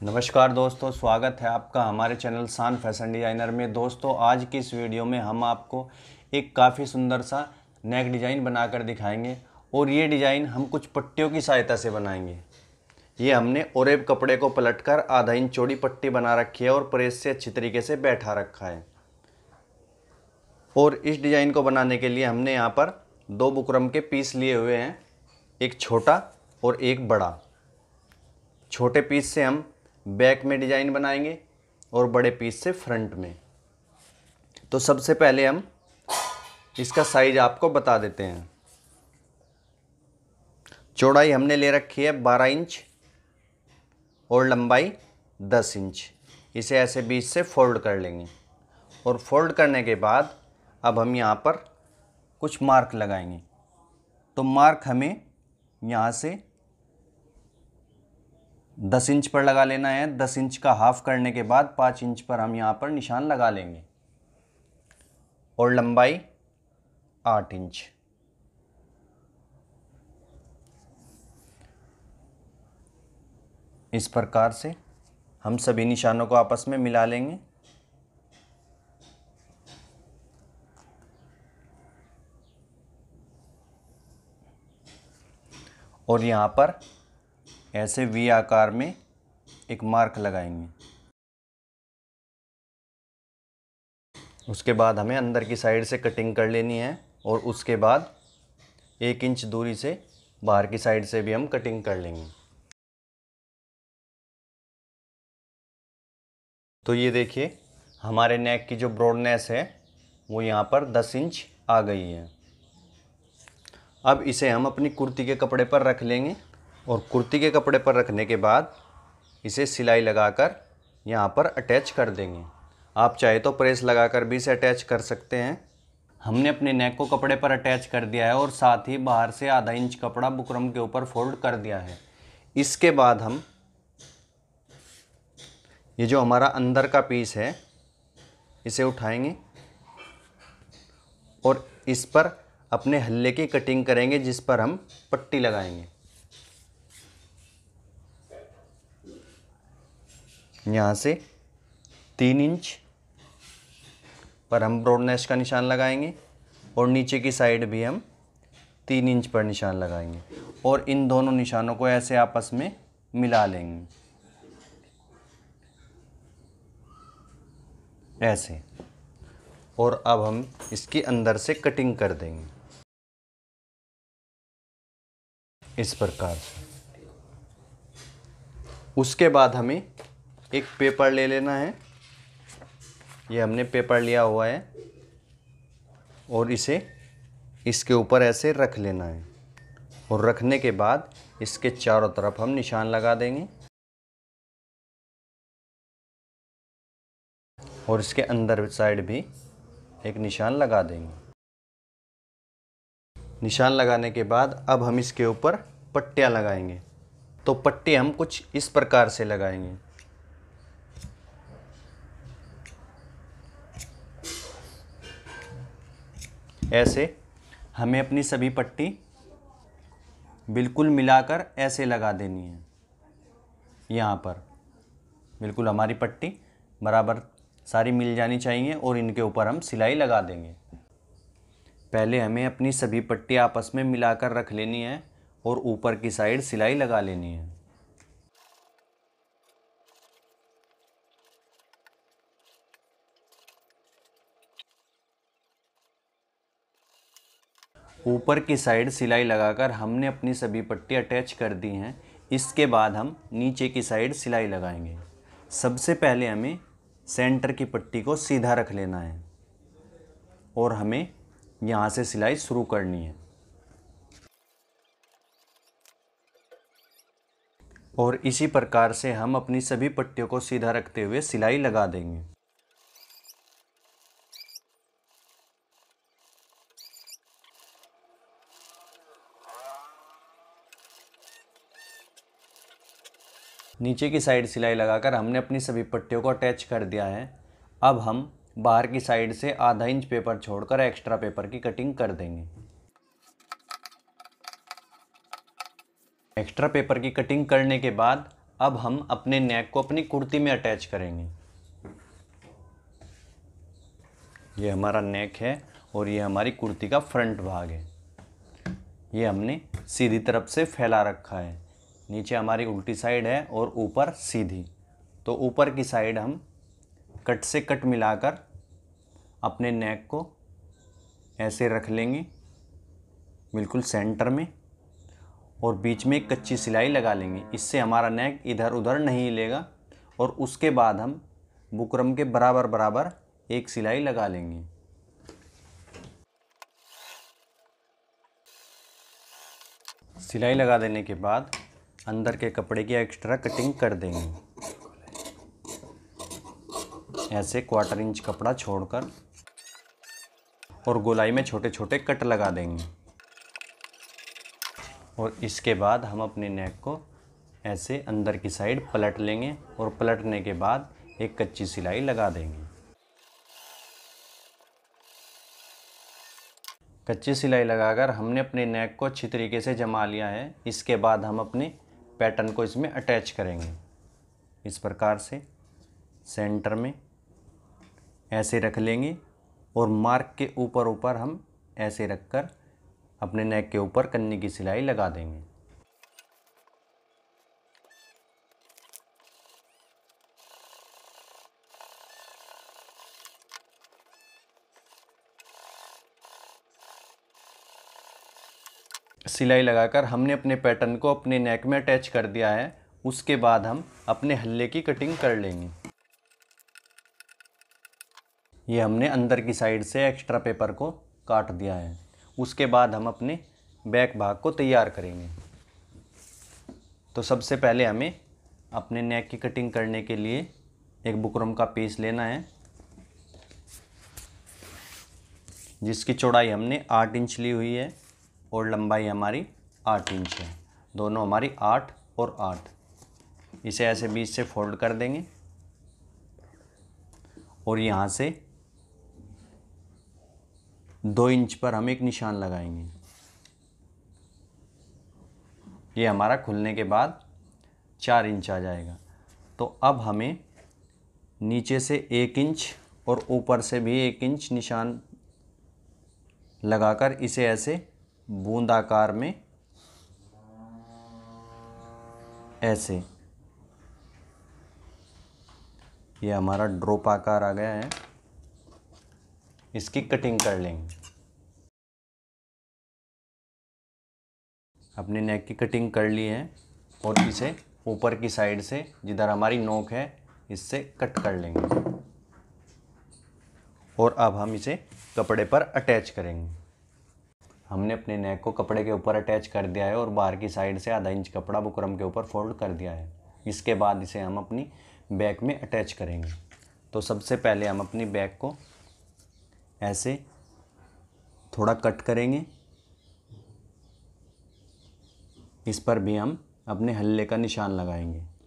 नमस्कार दोस्तों, स्वागत है आपका हमारे चैनल सान फ़ैशन डिज़ाइनर में। दोस्तों, आज की इस वीडियो में हम आपको एक काफ़ी सुंदर सा नेक डिज़ाइन बनाकर दिखाएँगे और ये डिज़ाइन हम कुछ पट्टियों की सहायता से बनाएँगे। ये हमने ओरेब कपड़े को पलटकर आधा इंच चौड़ी पट्टी बना रखी है और प्रेस से अच्छी तरीके से बैठा रखा है। और इस डिज़ाइन को बनाने के लिए हमने यहाँ पर दो बुकरम के पीस लिए हुए हैं, एक छोटा और एक बड़ा। छोटे पीस से हम बैक में डिज़ाइन बनाएँगे और बड़े पीस से फ्रंट में। तो सबसे पहले हम इसका साइज़ आपको बता देते हैं। चौड़ाई हमने ले रखी है बारह इंच और लंबाई दस इंच। इसे ऐसे बीच से फोल्ड कर लेंगे और फोल्ड करने के बाद अब हम यहाँ पर कुछ मार्क लगाएँगे। तो मार्क हमें यहाँ से दस इंच पर लगा लेना है, दस इंच का हाफ़ करने के बाद पाँच इंच पर हम यहाँ पर निशान लगा लेंगे। और लंबाई आठ इंच। इस प्रकार से हम सभी निशानों को आपस में मिला लेंगे। और यहाँ पर ऐसे वी आकार में एक मार्क लगाएँगे। उसके बाद हमें अंदर की साइड से कटिंग कर लेनी है और उसके बाद एक इंच दूरी से बाहर की साइड से भी हम कटिंग कर लेंगे। तो ये देखिए, हमारे नेक की जो ब्रॉडनेस है, वो यहाँ पर 10 इंच आ गई है। अब इसे हम अपनी कुर्ती के कपड़े पर रख लेंगे। और कुर्ती के कपड़े पर रखने के बाद इसे सिलाई लगाकर यहाँ पर अटैच कर देंगे। आप चाहे तो प्रेस लगाकर भी इसे अटैच कर सकते हैं। हमने अपने नेक को कपड़े पर अटैच कर दिया है और साथ ही बाहर से आधा इंच कपड़ा बुकरम के ऊपर फोल्ड कर दिया है। इसके बाद हम ये जो हमारा अंदर का पीस है, इसे उठाएँगे और इस पर अपने हल्ले की कटिंग करेंगे, जिस पर हम पट्टी लगाएँगे। यहाँ से तीन इंच पर हम ब्रॉडनेस का निशान लगाएँगे और नीचे की साइड भी हम तीन इंच पर निशान लगाएँगे और इन दोनों निशानों को ऐसे आपस में मिला लेंगे। ऐसे। और अब हम इसके अंदर से कटिंग कर देंगे। इस प्रकार से। उसके बाद हमें एक पेपर ले लेना है। ये हमने पेपर लिया हुआ है। और इसे, इसके ऊपर ऐसे रख लेना है। और रखने के बाद इसके चारों तरफ़ हम निशान लगा देंगे। और इसके अंदर साइड भी एक निशान लगा देंगे। निशान लगाने के बाद अब हम इसके ऊपर पट्टियाँ लगाएँगे। तो पट्टी हम कुछ इस प्रकार से लगाएँगे। ऐसे हमें अपनी सभी पट्टी बिल्कुल मिलाकर ऐसे लगा देनी है। यहाँ पर बिल्कुल हमारी पट्टी बराबर सारी मिल जानी चाहिए और इनके ऊपर हम सिलाई लगा देंगे। पहले हमें अपनी सभी पट्टी आपस में मिलाकर रख लेनी है और ऊपर की साइड सिलाई लगा लेनी है। ऊपर की साइड सिलाई लगाकर हमने अपनी सभी पट्टी अटैच कर दी हैं। इसके बाद हम नीचे की साइड सिलाई लगाएँगे। सबसे पहले हमें सेंटर की पट्टी को सीधा रख लेना है और हमें यहाँ से सिलाई शुरू करनी है। और इसी प्रकार से हम अपनी सभी पट्टियों को सीधा रखते हुए सिलाई लगा देंगे। नीचे की साइड सिलाई लगाकर हमने अपनी सभी पट्टियों को अटैच कर दिया है। अब हम बाहर की साइड से आधा इंच पेपर छोड़कर एक्स्ट्रा पेपर की कटिंग कर देंगे। एक्स्ट्रा पेपर की कटिंग करने के बाद अब हम अपने नेक को अपनी कुर्ती में अटैच करेंगे। ये हमारा नेक है और ये हमारी कुर्ती का फ्रंट भाग है। ये हमने सीधी तरफ़ से फैला रखा है। नीचे हमारी उल्टी साइड है और ऊपर सीधी। तो ऊपर की साइड हम कट से कट मिलाकर अपने नेक को ऐसे रख लेंगे, बिल्कुल सेंटर में, और बीच में एक कच्ची सिलाई लगा लेंगे। इससे हमारा नेक इधर उधर नहीं हिलेगा और उसके बाद हम बुकरम के बराबर बराबर एक सिलाई लगा लेंगे। सिलाई लगा देने के बाद अंदर के कपड़े की एक्स्ट्रा कटिंग कर देंगे। ऐसे क्वार्टर इंच कपड़ा छोड़कर और गोलाई में छोटे छोटे कट लगा देंगे। और इसके बाद हम अपने नेक को ऐसे अंदर की साइड पलट लेंगे और पलटने के बाद एक कच्ची सिलाई लगा देंगे। कच्ची सिलाई लगाकर हमने अपने नेक को अच्छी तरीके से जमा लिया है। इसके बाद हम अपने पैटर्न को इसमें अटैच करेंगे। इस प्रकार से सेंटर में ऐसे रख लेंगे और मार्क के ऊपर ऊपर हम ऐसे रखकर अपने नेक के ऊपर कन्नी की सिलाई लगा देंगे। सिलाई लगाकर हमने अपने पैटर्न को अपने नेक में अटैच कर दिया है, उसके बाद हम अपने हल्ले की कटिंग कर लेंगे। ये हमने अंदर की साइड से एक्स्ट्रा पेपर को काट दिया है। उसके बाद हम अपने बैक भाग को तैयार करेंगे। तो सबसे पहले हमें अपने नेक की कटिंग करने के लिए एक बुकरम का पीस लेना है, जिसकी चौड़ाई हमने आठ इंच ली हुई है। और लंबाई हमारी आठ इंच है। दोनों हमारी आठ और आठ। इसे ऐसे बीच से फोल्ड कर देंगे। और यहाँ से दो इंच पर हम एक निशान लगाएँगे। ये हमारा खुलने के बाद चार इंच आ जाएगा। तो अब हमें नीचे से एक इंच और ऊपर से भी एक इंच निशान लगाकर इसे ऐसे बूंदाकार में ऐसे। ये हमारा ड्रॉप आकार आ गया है। इसकी कटिंग कर लेंगे। अपने नेक की कटिंग कर ली है और इसे ऊपर की साइड से, जिधर हमारी नोक है, इससे कट कर लेंगे। और अब हम इसे कपड़े पर अटैच करेंगे। हमने अपने नेक को कपड़े के ऊपर अटैच कर दिया है और बाहर की साइड से आधा इंच कपड़ा बुकरम के ऊपर फोल्ड कर दिया है। इसके बाद इसे हम अपनी बैक में अटैच करेंगे। तो सबसे पहले हम अपनी बैक को ऐसे थोड़ा कट करेंगे। इस पर भी हम अपने हल्ले का निशान लगाएँगे।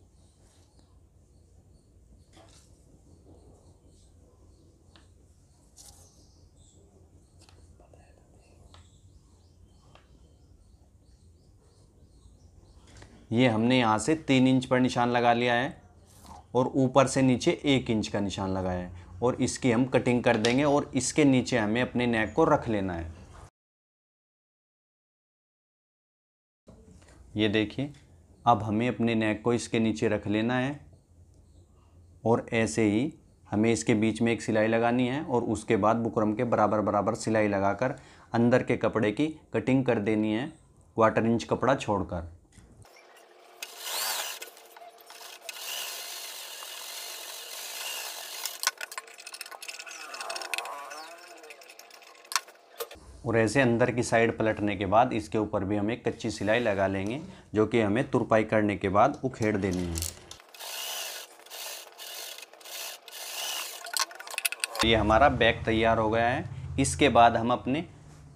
ये हमने यहाँ से तीन इंच पर निशान लगा लिया है और ऊपर से नीचे एक इंच का निशान लगाया है और इसकी हम कटिंग कर देंगे और इसके नीचे हमें अपने नेक को रख लेना है। ये देखिए, अब हमें अपने नेक को इसके नीचे रख लेना है और ऐसे ही हमें इसके बीच में एक सिलाई लगानी है और उसके बाद बुकरम के बराबर बराबर सिलाई लगाकर अंदर के कपड़े की कटिंग कर देनी है क्वार्टर इंच कपड़ा छोड़कर। और ऐसे अंदर की साइड पलटने के बाद इसके ऊपर भी हम एक कच्ची सिलाई लगा लेंगे, जो कि हमें तुरपाई करने के बाद उखेड़ देनी है। ये हमारा बैग तैयार हो गया है। इसके बाद हम अपने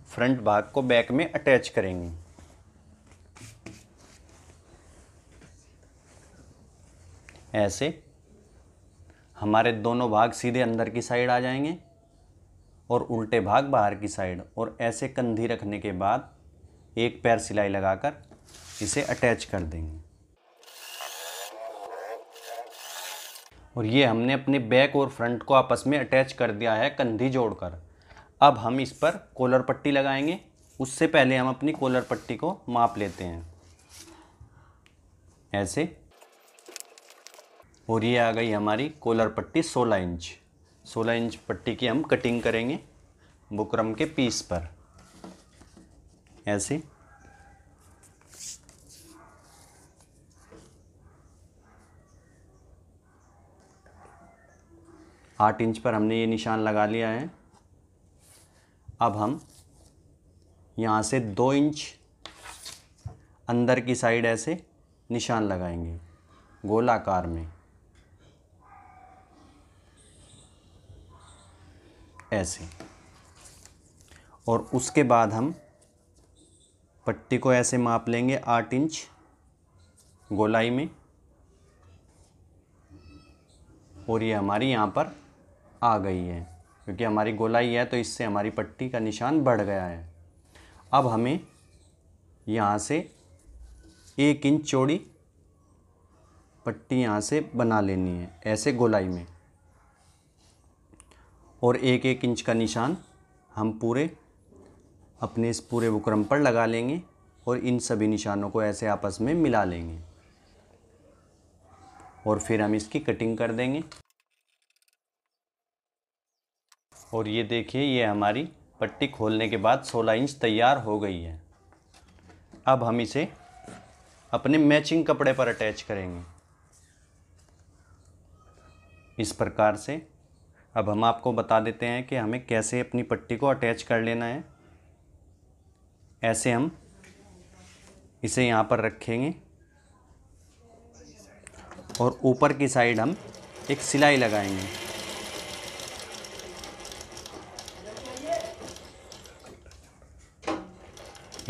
फ्रंट भाग को बैक में अटैच करेंगे। ऐसे हमारे दोनों भाग सीधे अंदर की साइड आ जाएँगे। और उल्टे भाग बाहर की साइड और ऐसे कंधी रखने के बाद एक पैर सिलाई लगाकर इसे अटैच कर देंगे। और ये हमने अपने बैक और फ्रंट को आपस में अटैच कर दिया है कंधी जोड़कर। अब हम इस पर कॉलर पट्टी लगाएँगे। उससे पहले हम अपनी कॉलर पट्टी को माप लेते हैं। ऐसे। और ये आ गई हमारी कॉलर पट्टी 16 इंच। 16 इंच पट्टी की हम कटिंग करेंगे बुकरम के पीस पर। ऐसे। आठ इंच पर हमने ये निशान लगा लिया है। अब हम यहाँ से दो इंच अंदर की साइड ऐसे निशान लगाएँगे, गोलाकार में। ऐसे। और उसके बाद हम पट्टी को ऐसे माप लेंगे आठ इंच गोलाई में। और ये हमारी यहाँ पर आ गई है, क्योंकि हमारी गोलाई है तो इससे हमारी पट्टी का निशान बढ़ गया है। अब हमें यहाँ से एक इंच चौड़ी पट्टी यहाँ से बना लेनी है, ऐसे गोलाई में। और एक एक इंच का निशान हम पूरे अपने इस पूरे बुकरम पर लगा लेंगे और इन सभी निशानों को ऐसे आपस में मिला लेंगे। और फिर हम इसकी कटिंग कर देंगे। और ये देखिए, ये हमारी पट्टी खोलने के बाद 16 इंच तैयार हो गई है। अब हम इसे अपने मैचिंग कपड़े पर अटैच करेंगे। इस प्रकार से अब हम आपको बता देते हैं कि हमें कैसे अपनी पट्टी को अटैच कर लेना है। ऐसे हम इसे यहाँ पर रखेंगे और ऊपर की साइड हम एक सिलाई लगाएँगे।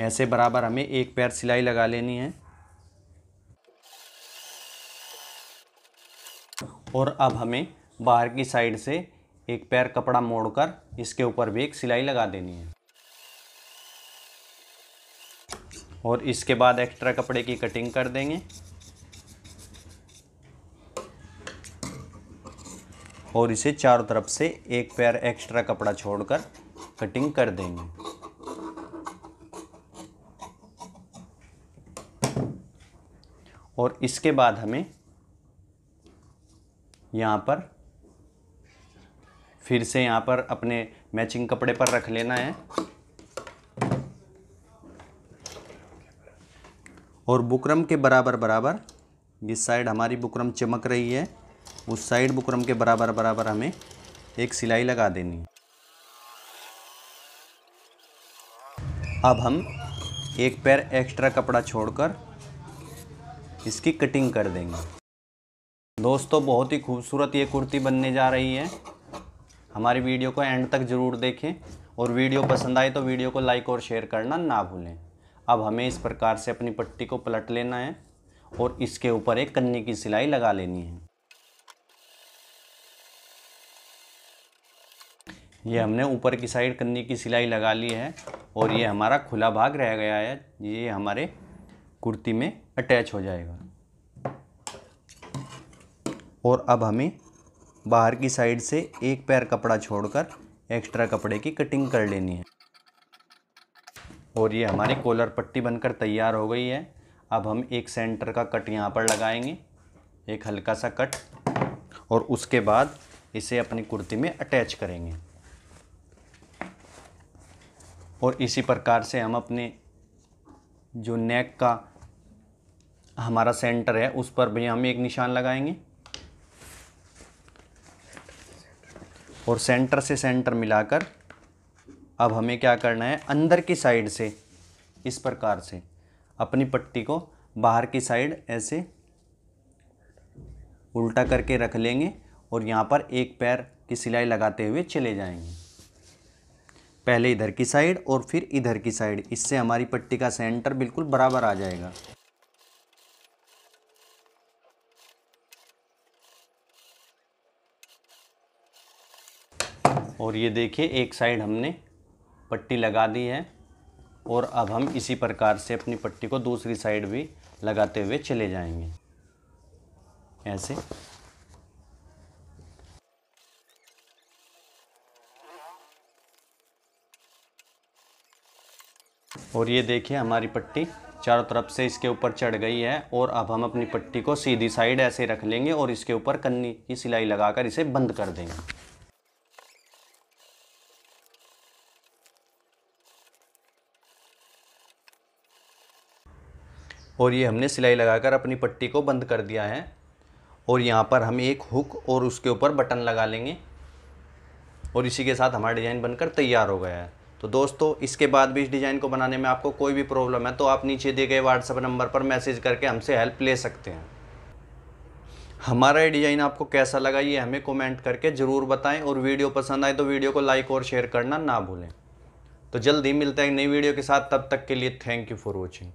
ऐसे बराबर हमें एक पैर सिलाई लगा लेनी है। और अब हमें बाहर की साइड से एक पैर कपड़ा मोड़कर इसके ऊपर भी एक सिलाई लगा देनी है। और इसके बाद एक्स्ट्रा कपड़े की कटिंग कर देंगे। और इसे चारों तरफ़ से एक पैर एक्स्ट्रा कपड़ा छोड़कर कटिंग कर देंगे। और इसके बाद हमें यहाँ पर फिर से यहाँ पर अपने मैचिंग कपड़े पर रख लेना है। और बुकरम के बराबर बराबर जिस साइड हमारी बुकरम चमक रही है। उस साइड बुकरम के बराबर बराबर हमें एक सिलाई लगा देनी है। अब हम एक पैर एक्स्ट्रा कपड़ा छोड़कर इसकी कटिंग कर देंगे। दोस्तों, बहुत ही खूबसूरत ये कुर्ती बनने जा रही है। हमारी वीडियो को एंड तक ज़रूर देखें और वीडियो पसंद आए तो वीडियो को लाइक और शेयर करना ना भूलें। अब हमें इस प्रकार से अपनी पट्टी को पलट लेना है और इसके ऊपर एक कन्नी की सिलाई लगा लेनी है। ये हमने ऊपर की साइड कन्नी की सिलाई लगा ली है और ये हमारा खुला भाग रह गया है। ये हमारे कुर्ती में अटैच हो जाएगा। और अब हमें बाहर की साइड से एक पैर कपड़ा छोड़कर एक्स्ट्रा कपड़े की कटिंग कर लेनी है। और ये हमारी कॉलर पट्टी बनकर तैयार हो गई है। अब हम एक सेंटर का कट यहाँ पर लगाएँगे, एक हल्का सा कट, और उसके बाद इसे अपनी कुर्ती में अटैच करेंगे। और इसी प्रकार से हम अपने जो नेक का हमारा सेंटर है, उस पर भी हम एक निशान लगाएँगे। और सेंटर से सेंटर मिलाकर अब हमें क्या करना है? अंदर की साइड से, इस प्रकार से, अपनी पट्टी को बाहर की साइड ऐसे उल्टा करके रख लेंगे और यहाँ पर एक पैर की सिलाई लगाते हुए चले जाएँगे। पहले इधर की साइड और फिर इधर की साइड इससे हमारी पट्टी का सेंटर बिल्कुल बराबर आ जाएगा। और ये देखिए, एक साइड हमने पट्टी लगा दी है और अब हम इसी प्रकार से अपनी पट्टी को दूसरी साइड भी लगाते हुए चले जाएँगे। ऐसे। और ये देखिए, हमारी पट्टी चारों तरफ़ से इसके ऊपर चढ़ गई है और अब हम अपनी पट्टी को सीधी साइड ऐसे रख लेंगे और इसके ऊपर कन्नी की सिलाई लगाकर इसे बंद कर देंगे। और ये हमने सिलाई लगाकर अपनी पट्टी को बंद कर दिया है। और यहाँ पर हम एक हुक और उसके ऊपर बटन लगा लेंगे। और इसी के साथ हमारा डिज़ाइन बनकर तैयार हो गया है। तो दोस्तों, इसके बाद भी इस डिज़ाइन को बनाने में आपको कोई भी प्रॉब्लम है तो आप नीचे दिए गए व्हाट्सएप नंबर पर मैसेज करके हमसे हेल्प ले सकते हैं। हमारा ये डिज़ाइन आपको कैसा लगा, ये हमें कमेंट करके ज़रूर बताएँ। और वीडियो पसंद आए तो वीडियो को लाइक और शेयर करना ना भूलें। तो जल्द ही मिलते हैं नई वीडियो के साथ। तब तक के लिए थैंक यू फॉर वॉचिंग